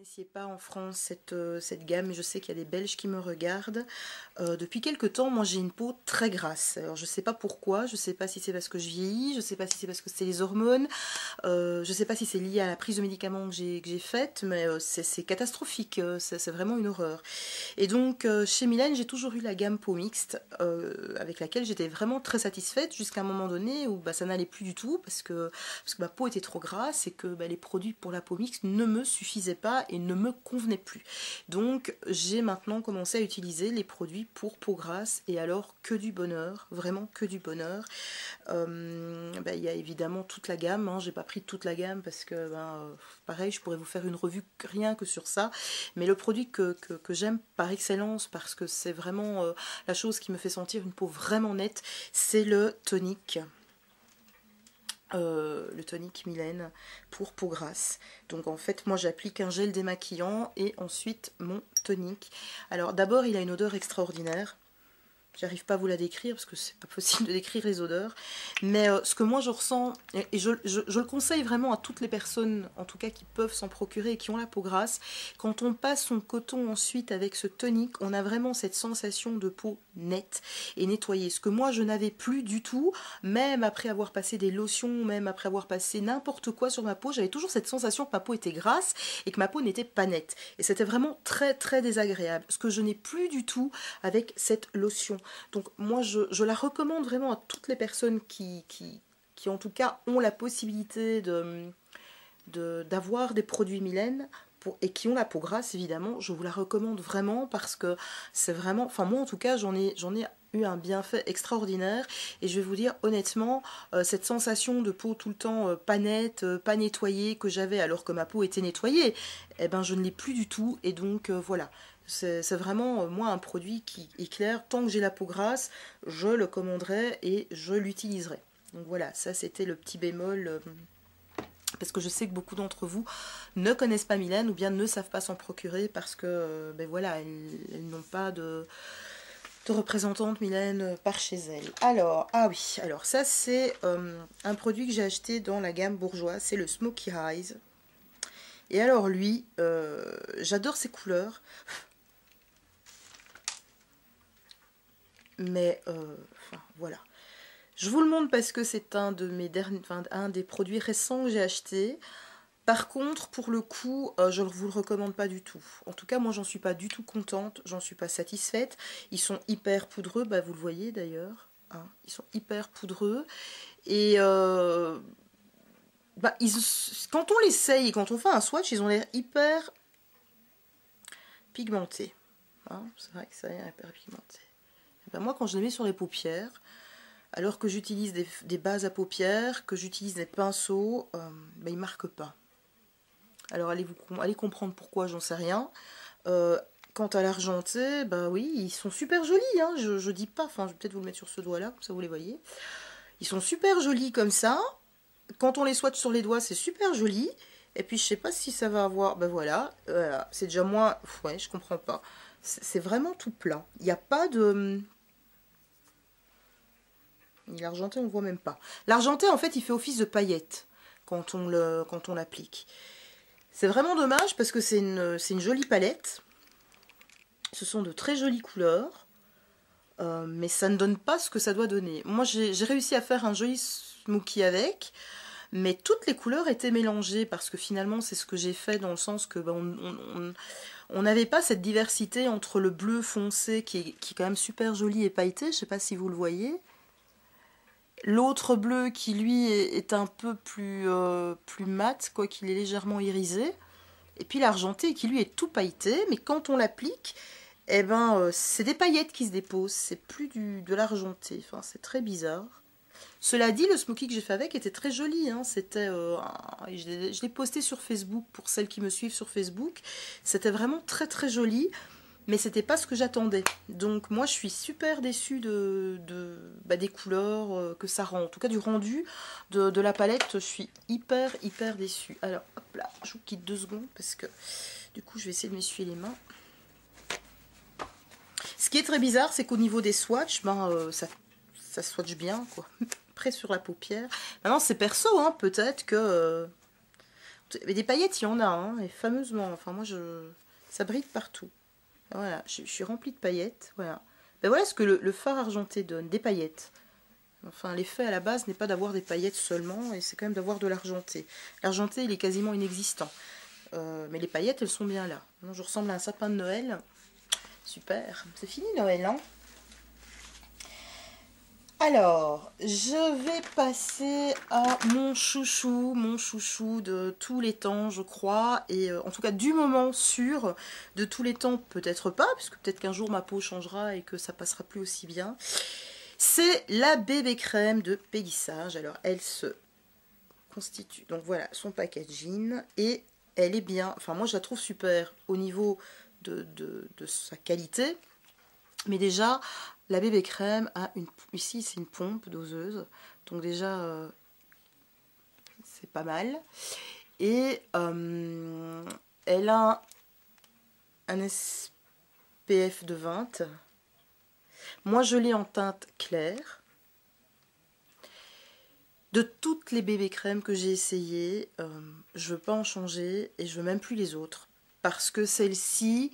connaissiez pas en France cette, euh, cette gamme, je sais qu'il y a des Belges qui me regardent. Euh, depuis quelques temps, moi j'ai une peau très grasse. Alors je sais pas pourquoi, je sais pas si c'est parce que je vieillis, je sais pas si c'est parce que c'est les hormones, euh, je sais pas si c'est lié à la prise de médicaments que j'ai faite, mais euh, c'est catastrophique, c'est vraiment une horreur. Et donc chez Mylène, j'ai toujours eu la gamme peau mixte, avec laquelle j'étais vraiment très satisfaite jusqu'à un moment donné où bah, ça n'allait plus du tout parce que, parce que ma peau était trop grasse et que bah, les produits pour la peau mixte ne me suffisaient pas et ne me convenait plus. Donc j'ai maintenant commencé à utiliser les produits pour peau grasse et alors que du bonheur, vraiment que du bonheur. Euh, ben, il y a évidemment toute la gamme, hein. j'ai pas pris toute la gamme parce que ben, euh, pareil je pourrais vous faire une revue rien que sur ça, mais le produit que, j'aime par excellence parce que c'est vraiment euh, la chose qui me fait sentir une peau vraiment nette, c'est le tonique. Euh, le tonique Mylène pour peau grasse. Donc en fait moi j'applique un gel démaquillant et ensuite mon tonique. Alors d'abord il a une odeur extraordinaire. J'arrive pas à vous la décrire parce que c'est pas possible de décrire les odeurs. Mais euh, ce que moi je ressens, et, je, le conseille vraiment à toutes les personnes, en tout cas qui peuvent s'en procurer et qui ont la peau grasse, quand on passe son coton ensuite avec ce tonique, on a vraiment cette sensation de peau nette et nettoyée. Ce que moi je n'avais plus du tout, même après avoir passé des lotions, même après avoir passé n'importe quoi sur ma peau, j'avais toujours cette sensation que ma peau était grasse et que ma peau n'était pas nette. Et c'était vraiment très très désagréable. Ce que je n'ai plus du tout avec cette lotion. Donc moi, je, la recommande vraiment à toutes les personnes qui, qui, en tout cas ont la possibilité de d'avoir des produits Mylène et qui ont la peau grasse évidemment, je vous la recommande vraiment parce que c'est vraiment, enfin moi en tout cas j'en ai, j'en ai eu un bienfait extraordinaire. Et je vais vous dire honnêtement euh, cette sensation de peau tout le temps euh, pas nette, euh, pas nettoyée que j'avais alors que ma peau était nettoyée, eh ben je ne l'ai plus du tout. Et donc voilà c'est vraiment, euh, moi, un produit qui est clair. Tant que j'ai la peau grasse, je le commanderai et je l'utiliserai. Donc voilà, ça c'était le petit bémol. Euh, parce que je sais que beaucoup d'entre vous ne connaissent pas Mylène ou bien ne savent pas s'en procurer parce que, euh, ben voilà, elles, n'ont pas de, représentante Mylène par chez elles. Alors, ah oui, alors ça c'est un produit que j'ai acheté dans la gamme bourgeoise, c'est le Smoky Eyes. Et alors lui, j'adore ses couleurs. Mais euh, voilà. Je vous le montre parce que c'est un de mes derniers, un des produits récents que j'ai acheté. Par contre, pour le coup, euh, je ne vous le recommande pas du tout. En tout cas, moi, j'en suis pas du tout contente, j'en suis pas satisfaite. Ils sont hyper poudreux, bah, vous le voyez d'ailleurs. Hein. ils sont hyper poudreux. Et euh, bah, quand on l'essaye et quand on fait un swatch, ils ont l'air hyper pigmentés. Hein. C'est vrai que ça a l'air hyper pigmenté. Ben, moi, quand je les mets sur les paupières, alors que j'utilise des, bases à paupières, que j'utilise des pinceaux, euh, ben, ils ne marquent pas. Alors allez, vous, allez comprendre pourquoi, j'en sais rien. Euh, quant à l'argenté, ben oui, ils sont super jolis, hein, je, ne dis pas, enfin je vais peut-être vous le mettre sur ce doigt-là, comme ça vous les voyez. Ils sont super jolis comme ça. Quand on les swatch sur les doigts, c'est super joli. Et puis je sais pas si ça va avoir, ben voilà, voilà. c'est déjà moins, ouais, je comprends pas. C'est vraiment tout plat. Il n'y a pas de, L'argenté, on ne voit même pas. L'argenté, en fait, il fait office de paillette quand on l'applique. C'est vraiment dommage parce que c'est une, jolie palette. Ce sont de très jolies couleurs. Euh, mais ça ne donne pas ce que ça doit donner. Moi, j'ai réussi à faire un joli smoky avec. Mais toutes les couleurs étaient mélangées parce que finalement, c'est ce que j'ai fait dans le sens que ben, on n'avait pas cette diversité entre le bleu foncé qui qui est, quand même super joli et pailleté. Je ne sais pas si vous le voyez. L'autre bleu qui lui est, un peu plus, euh, plus mat, quoi qu'il est légèrement irisé. Et puis l'argenté qui lui est tout pailleté, mais quand on l'applique, eh ben, euh, c'est des paillettes qui se déposent, c'est plus du, de l'argenté. Enfin, c'est très bizarre. Cela dit, le smoky que j'ai fait avec était très joli. Hein. C'était, euh, je l'ai posté sur Facebook pour celles qui me suivent sur Facebook. C'était vraiment très très joli mais c'était pas ce que j'attendais. Donc moi je suis super déçue de, bah, des couleurs euh, que ça rend, en tout cas du rendu de, la palette, je suis hyper hyper déçue. Alors hop là, je vous quitte deux secondes parce que du coup je vais essayer de m'essuyer les mains. Ce qui est très bizarre, c'est qu'au niveau des swatchs, ben, euh, ça, ça swatch bien, quoi. Près sur la paupière. Maintenant, c'est perso, hein, peut-être que... Euh, Mais des paillettes, il y en a, hein, et fameusement. Enfin, moi, je... ça brille partout. Voilà, je, suis remplie de paillettes. Voilà. Ben voilà ce que le, phare argenté donne, des paillettes. Enfin, l'effet à la base n'est pas d'avoir des paillettes seulement, et c'est quand même d'avoir de l'argenté. L'argenté, il est quasiment inexistant. Euh, mais les paillettes, elles sont bien là. Je ressemble à un sapin de Noël. Super. C'est fini Noël, hein? Alors, je vais passer à mon chouchou, mon chouchou de tous les temps, je crois, et euh, en tout cas du moment sûr, de tous les temps, peut-être pas, puisque peut-être qu'un jour ma peau changera et que ça passera plus aussi bien. C'est la bébé crème de Pégissage. Alors, elle se constitue, donc voilà, son packaging, et elle est bien, enfin moi je la trouve super au niveau de, de sa qualité, mais déjà, la bébé crème a une... Ici, c'est une pompe doseuse. Donc déjà, euh, c'est pas mal. Et euh, elle a un SPF de 20. Moi, je l'ai en teinte claire. De toutes les bébés crèmes que j'ai essayées, euh, je veux pas en changer et je veux même plus les autres. Parce que celle-ci,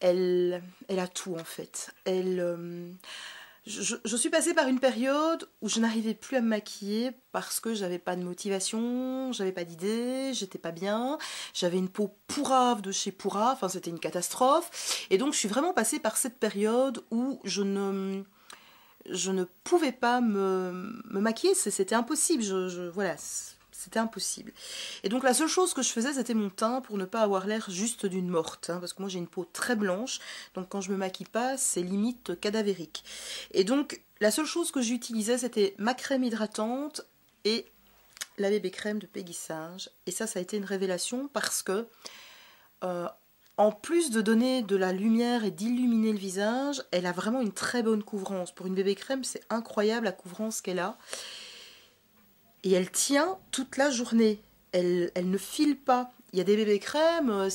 elle, elle a tout en fait. Elle, euh, je, suis passée par une période où je n'arrivais plus à me maquiller parce que j'avais pas de motivation, j'avais pas d'idée, j'étais pas bien, j'avais une peau pourrave de chez Pourrave, enfin c'était une catastrophe. Et donc je suis vraiment passée par cette période où je ne, je ne pouvais pas me, me maquiller, c'était impossible. Je, voilà, c'était impossible. Et donc la seule chose que je faisais, c'était mon teint pour ne pas avoir l'air juste d'une morte. Hein, parce que moi j'ai une peau très blanche, donc quand je me maquille pas, c'est limite cadavérique. Et donc la seule chose que j'utilisais, c'était ma crème hydratante et la bébé crème de Peggy Et ça, ça a été une révélation parce que euh, en plus de donner de la lumière et d'illuminer le visage, elle a vraiment une très bonne couvrance. Pour une bébé crème, c'est incroyable la couvrance qu'elle a et elle tient toute la journée. Elle, ne file pas. Il y a des bébés crèmes, euh,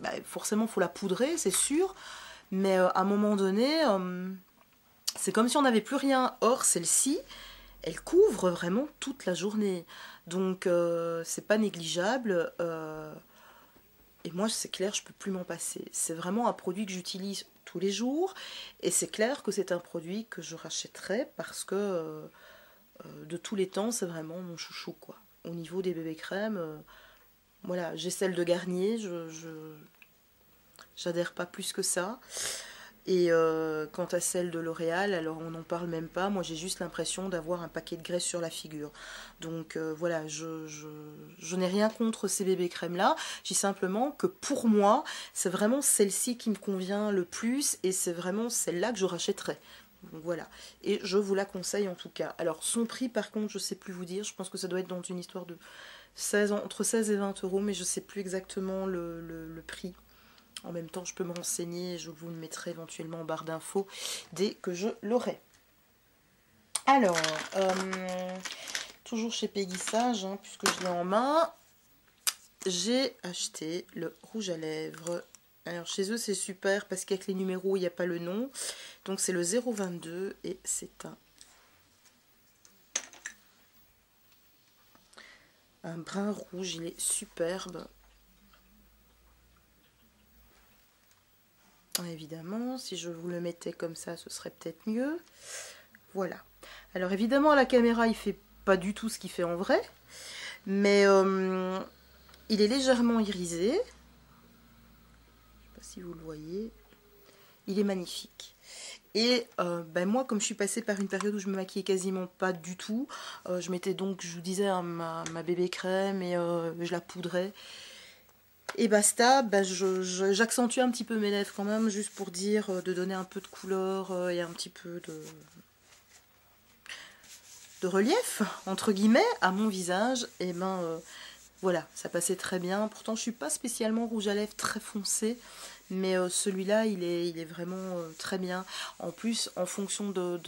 bah, forcément il faut la poudrer, c'est sûr, mais euh, à un moment donné, euh, c'est comme si on n'avait plus rien. Or, celle-ci, elle couvre vraiment toute la journée. Donc, c'est pas négligeable. et moi, c'est clair, je peux plus m'en passer. C'est vraiment un produit que j'utilise tous les jours. Et c'est clair que c'est un produit que je rachèterai parce que de tous les temps, c'est vraiment mon chouchou quoi. Au niveau des bébés crèmes, euh, voilà, j'ai celle de Garnier, je, j'adhère pas plus que ça. Et euh, quant à celle de L'Oréal, alors on n'en parle même pas. Moi, j'ai juste l'impression d'avoir un paquet de graisse sur la figure. Donc voilà, je, je n'ai rien contre ces bébés crèmes-là. Je dis simplement que pour moi, c'est vraiment celle-ci qui me convient le plus et c'est vraiment celle-là que je rachèterais. Voilà. Et je vous la conseille en tout cas. Alors son prix par contre, je ne sais plus vous dire. Je pense que ça doit être dans une histoire de 16, entre 16 et 20 euros. Mais je ne sais plus exactement le, prix. En même temps, je peux me renseigner. Je vous le mettrai éventuellement en barre d'infos dès que je l'aurai. Alors, euh, toujours chez Peggy hein, puisque je l'ai en main, j'ai acheté le rouge à lèvres alors chez eux c'est super parce qu'avec les numéros il n'y a pas le nom. Donc c'est le 022 et c'est un, un brun rouge, il est superbe. Évidemment, si je vous le mettais comme ça, ce serait peut-être mieux. Voilà. Alors évidemment, la caméra, il fait pas du tout ce qu'il fait en vrai. Mais euh, il est légèrement irisé vous le voyez. Il est magnifique. Et euh, ben moi, comme je suis passée par une période où je me maquillais quasiment pas du tout, euh, je mettais donc, je vous disais, hein, ma, bébé crème et euh, je la poudrais. Et basta, ben j'accentue un petit peu mes lèvres quand même, juste pour dire, de donner un peu de couleur et un petit peu de, de relief, entre guillemets, à mon visage. Et ben voilà, ça passait très bien. Pourtant, je suis pas spécialement rouge à lèvres très foncé. Mais euh, celui-là, il est, vraiment euh, très bien. En plus, en fonction de,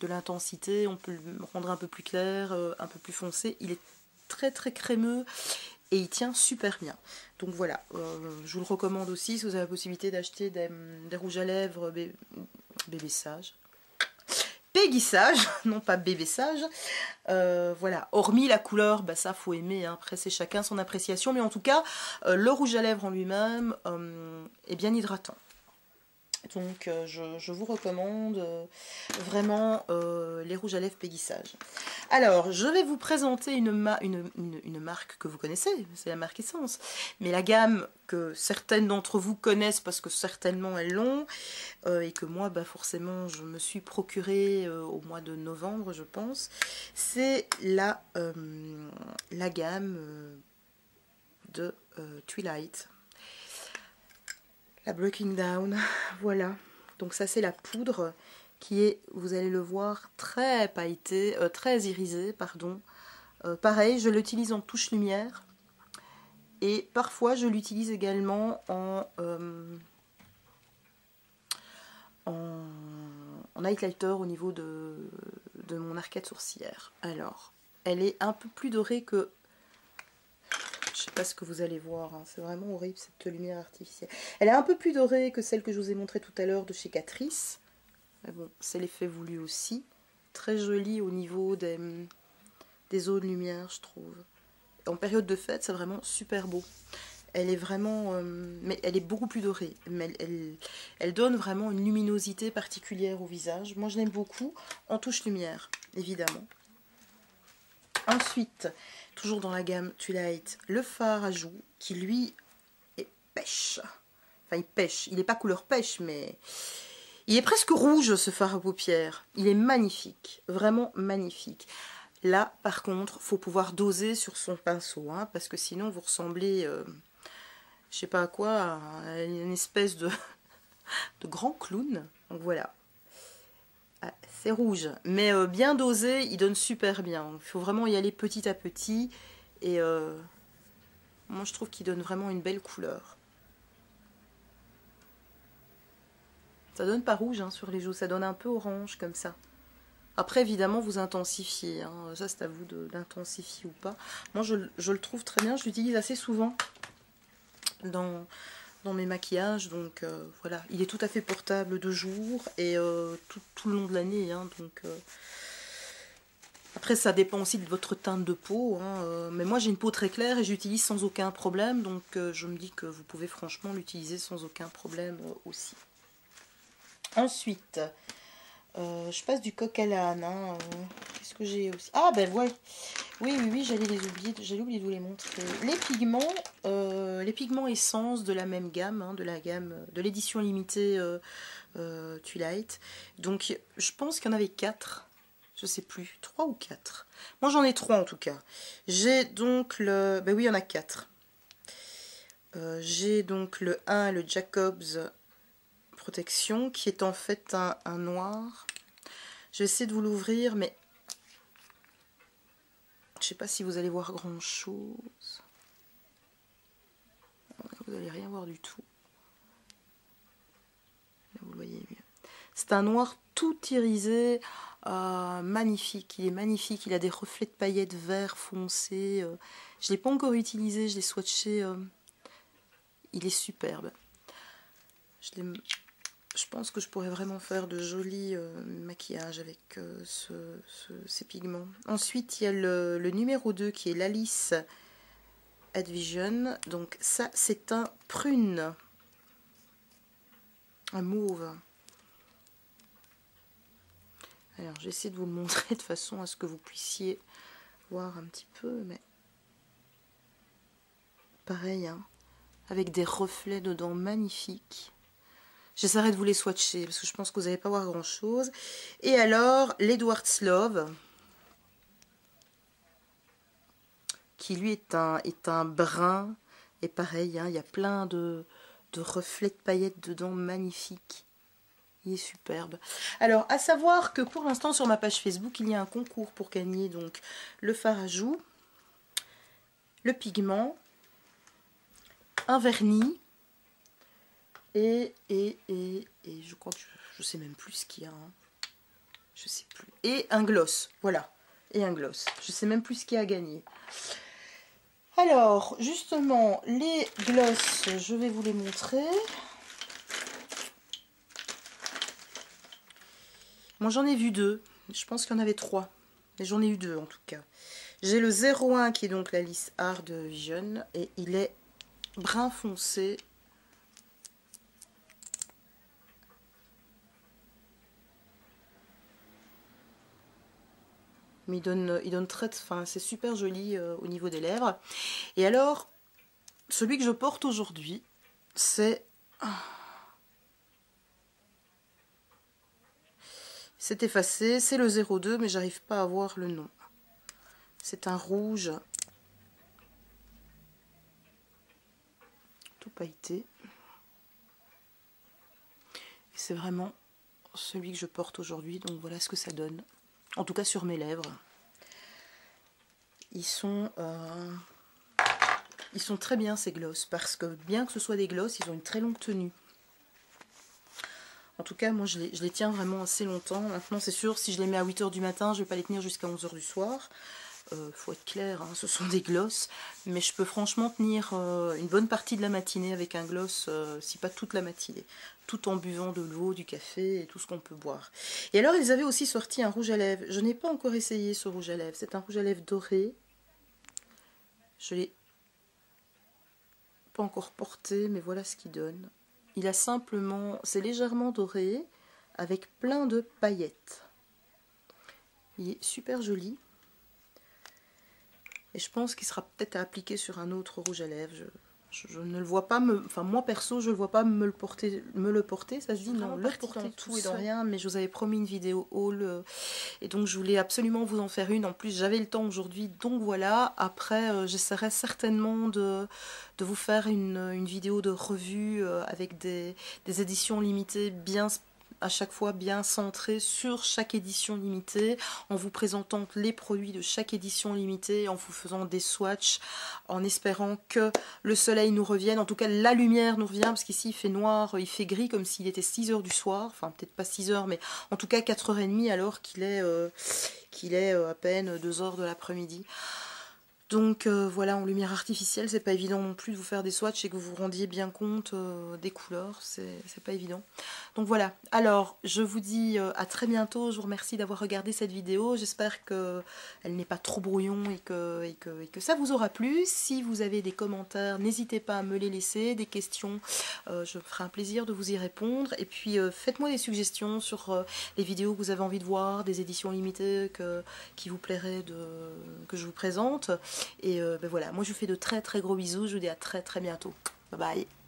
l'intensité, on peut le rendre un peu plus clair, euh, un peu plus foncé. Il est très très crémeux et il tient super bien. Donc voilà, je vous le recommande aussi si vous avez la possibilité d'acheter des, rouges à lèvres bébé sage. Péguissage, non pas bébé sage. Euh, voilà, hormis la couleur, bah ça faut aimer, hein. après c'est chacun son appréciation, mais en tout cas, euh, le rouge à lèvres en lui-même euh, est bien hydratant. Donc euh, je, vous recommande euh, vraiment euh, les rouges à lèvres péguissage. Alors, je vais vous présenter une, marque que vous connaissez, c'est la marque Essence. Mais la gamme que certaines d'entre vous connaissent parce que certainement elles l'ont, et que moi, bah, forcément, je me suis procuré au mois de novembre, je pense, c'est la gamme de Twilight la Breaking Down, voilà. Donc ça c'est la poudre qui est, vous allez le voir, très pailletée, euh, très irisée, pardon. Euh, pareil, je l'utilise en touche lumière. Et parfois je l'utilise également en, euh, en, en, highlighter au niveau de, de mon arcade sourcilière. Alors, elle est un peu plus dorée que je sais pas ce que vous allez voir, hein. c'est vraiment horrible cette lumière artificielle. Elle est un peu plus dorée que celle que je vous ai montrée tout à l'heure de chez Catrice. Mais bon, c'est l'effet voulu aussi. Très jolie au niveau des, des de lumière, je trouve. En période de fête, c'est vraiment super beau. Elle est vraiment... Euh, mais elle est beaucoup plus dorée. Mais elle, donne vraiment une luminosité particulière au visage. Moi, je l'aime beaucoup en touche lumière, évidemment. Ensuite, toujours dans la gamme Twilight, le fard à joues qui lui est pêche. Enfin, il pêche. Il n'est pas couleur pêche, mais il est presque rouge ce fard à paupières. Il est magnifique, vraiment magnifique. Là, par contre, faut pouvoir doser sur son pinceau, hein, parce que sinon vous ressemblez, euh, je sais pas à quoi, à une espèce de, de grand clown. Donc voilà. Ah, c'est rouge, mais euh, bien dosé, il donne super bien. Il faut vraiment y aller petit à petit. Et euh, moi, je trouve qu'il donne vraiment une belle couleur. Ça donne pas rouge hein, sur les joues, ça donne un peu orange comme ça. Après, évidemment, vous intensifiez. Hein. Ça, c'est à vous d'intensifier ou pas. Moi, je, le trouve très bien. Je l'utilise assez souvent dans mes maquillages. Donc euh, voilà, il est tout à fait portable de jour et euh, tout, le long de l'année. Hein, donc euh, Après, ça dépend aussi de votre teinte de peau. Hein, mais moi, j'ai une peau très claire et j'utilise sans aucun problème. Donc je me dis que vous pouvez franchement l'utiliser sans aucun problème aussi. Ensuite, je passe du coq à l'âne. Hein, Que j'ai aussi Ah ben ouais. Oui, oui, oui, j'allais les oublier, j'allais oublier de vous les montrer. Les pigments, euh, les pigments essence de la même gamme, hein, de la gamme de l'édition limitée euh, euh, Twilight. Donc, je pense qu'il y en avait quatre. Je sais plus, trois ou quatre. Moi, j'en ai trois en tout cas. J'ai donc le... Ben oui, il y en a quatre. J'ai donc le 1, le Jacobs Protection, qui est en fait un noir. Je vais essayer de vous l'ouvrir, mais je sais pas si vous allez voir grand chose. Vous n'allez rien voir du tout. Là, vous le voyez mieux. C'est un noir tout irisé, euh, magnifique. Il est magnifique. Il a des reflets de paillettes vert foncé. Euh. je ne l'ai pas encore utilisé. Je l'ai swatché. Euh. il est superbe. Je l'ai je pense que je pourrais vraiment faire de jolis euh, maquillages avec euh, ces pigments. Ensuite, il y a le, numéro 2 qui est l'Alice Advision. Donc ça, c'est un prune. Un mauve. Alors, j'essaie de vous le montrer de façon à ce que vous puissiez voir un petit peu, mais pareil, hein, avec des reflets dedans magnifiques. J'essaierai de vous les swatcher parce que je pense que vous n'allez pas voir grand chose. Et alors, l'Edward Love, qui lui est un, est un brun. Et pareil, hein, il y a plein de, de reflets de paillettes dedans, magnifiques. Il est superbe. Alors, à savoir que pour l'instant, sur ma page Facebook, il y a un concours pour gagner donc le fard à joues, le pigment, un vernis, et, et, et, et je crois que je, sais même plus ce qu'il y a. Hein. Je sais plus. Et un gloss, voilà. Et un gloss. Je sais même plus ce qu'il y a à gagner. Alors, justement, les glosses, je vais vous les montrer. Moi j'en ai vu deux. Je pense qu'il y en avait trois. Mais j'en ai eu deux en tout cas. J'ai le 01 qui est donc la liste Hard Vision. Et il est brun foncé. Mais il donne, il donne très... Enfin, c'est super joli euh, au niveau des lèvres. Et alors, celui que je porte aujourd'hui, c'est... C'est effacé, c'est le 02, mais j'arrive pas à voir le nom. C'est un rouge tout pailleté. C'est vraiment celui que je porte aujourd'hui, donc voilà ce que ça donne. En tout cas sur mes lèvres. Ils sont, euh, ils sont très bien ces glosses, parce que bien que ce soit des glosses, ils ont une très longue tenue. En tout cas, moi, je les, tiens vraiment assez longtemps. Maintenant, c'est sûr, si je les mets à 8h du matin, je ne vais pas les tenir jusqu'à 11h du soir. Euh, faut être clair, hein, ce sont des glosses. Mais je peux franchement tenir euh, une bonne partie de la matinée avec un gloss, euh, si pas toute la matinée. Tout en buvant de l'eau, du café et tout ce qu'on peut boire. Et alors, ils avaient aussi sorti un rouge à lèvres. Je n'ai pas encore essayé ce rouge à lèvres. C'est un rouge à lèvres doré. Je l'ai pas encore porté, mais voilà ce qu'il donne. Il a simplement, c'est légèrement doré avec plein de paillettes. Il est super joli. Et je pense qu'il sera peut-être à appliquer sur un autre rouge à lèvres. Je, ne le vois pas, me, enfin moi perso, je ne le vois pas me le porter, me le porter ça se dit. Non, le porter tout et dans rien, mais je vous avais promis une vidéo haul, euh, et donc je voulais absolument vous en faire une, en plus j'avais le temps aujourd'hui, donc voilà, après euh, j'essaierai certainement de, de vous faire une, une vidéo de revue euh, avec des, des éditions limitées bien spéciales à chaque fois bien centré sur chaque édition limitée, en vous présentant les produits de chaque édition limitée, en vous faisant des swatchs, en espérant que le soleil nous revienne, en tout cas la lumière nous revient, parce qu'ici il fait noir, il fait gris comme s'il était 6 heures du soir, enfin peut-être pas 6 heures, mais en tout cas 4h30 alors qu'il est, euh, qu'il est euh, à peine 2 heures de l'après-midi. Donc euh, voilà, en lumière artificielle, c'est pas évident non plus de vous faire des swatchs et que vous vous rendiez bien compte euh, des couleurs, c'est pas évident. Donc voilà, alors je vous dis euh, à très bientôt, je vous remercie d'avoir regardé cette vidéo, j'espère qu'elle n'est pas trop brouillon et que, ça vous aura plu. Si vous avez des commentaires, n'hésitez pas à me les laisser, des questions, je ferai un plaisir de vous y répondre. Et puis faites-moi des suggestions sur les vidéos que vous avez envie de voir, des éditions limitées qui vous plairait de, que je vous présente. Et euh, ben voilà, moi je vous fais de très très gros bisous, je vous dis à très très bientôt. Bye bye